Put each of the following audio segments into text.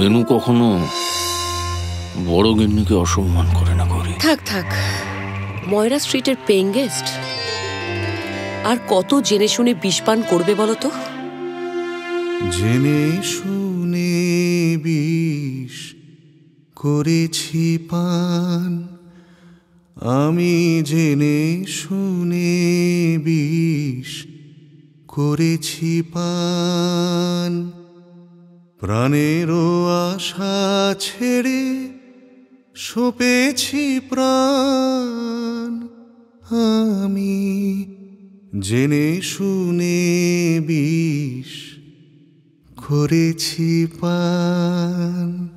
রেনু কখনো বড় গিন্নিকে অসম্মান করে না করে থাক থাক। ময়রা স্ট্রিটের পেইং গেস্ট? আর কত জেনে শুনে বিষপান করবে বলো তো? জেনে শুনে বিষ করেছি পান। আমি জেনে শুনে বিষ করেছি পান। প্রাণেরও আশা ছেড়ে সপেছি প্রাণ। আমি জেনে শুনে বিষ করেছি পান।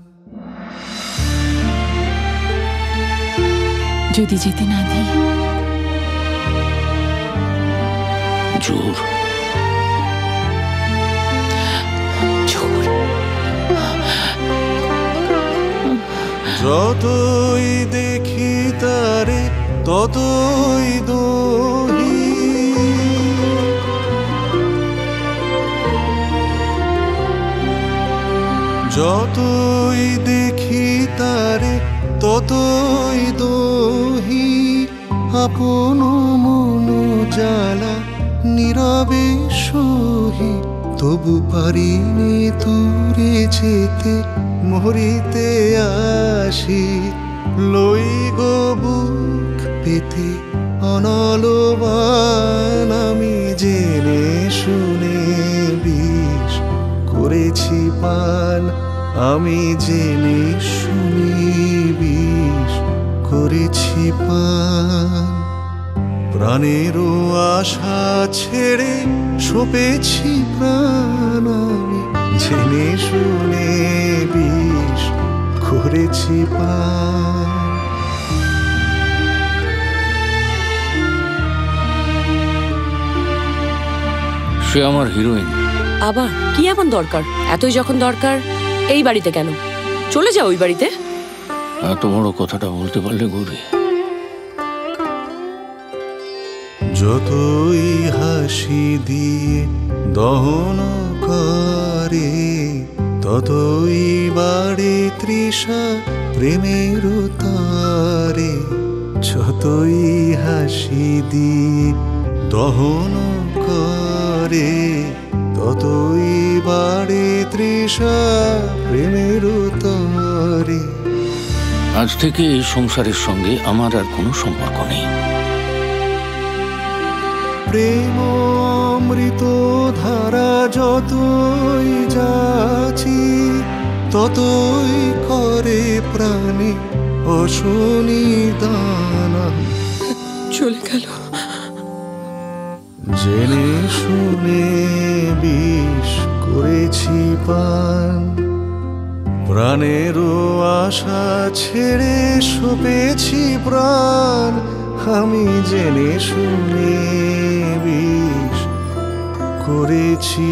যদি যেতে না দিই? জোর। যতই দেখি তারে, ততই দোহি যতই দেখি তারে, ততই দোহি আপন মন জ্বালা, নীরবে সহি। তবু পারিনি দূরে যেতে, মরিতে আসি। লই গো বুক পেতে, অনলবান আমি জেনে শুনে বিষ করেছি পান, আমি জেনে শুনি বিষ করেছি পান। প্রাণেরও আশা ছেড়ে সপেছি প্রাণ আমি। জেনে শুনে বিষ করেছি পান। সে আমার হিরোইন। আবার কি এমন দরকার? এতই যখন দরকার এই বাড়িতে কেন? চলে যাও ওই বাড়িতে। এত বড় কথাটা বলতে পারলে গৌরী। যতই হাসি দিয়ে দহন করে, ততই বাড়ে তৃষা প্রেমের তারে। যতই হাসি দিয়ে দহন করে, ততই বাড়ে তৃষা প্রেমের তারে। আজ থেকে এই সংসারের সঙ্গে আমার আর কোনো সম্পর্ক নেই। প্রেম অমৃত ধারা যতই যাচ্ছি ততই করে প্রাণী অশনি দানা। চলে গেল। জেনে শুনে বিষ করেছি পান। প্রাণেরও আশা ছেড়ে সপেছি প্রাণ। আমি জেনে শুনে বিষ করেছি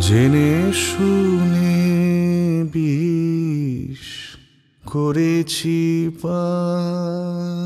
জেনে শুনে বিষ করেছি পান।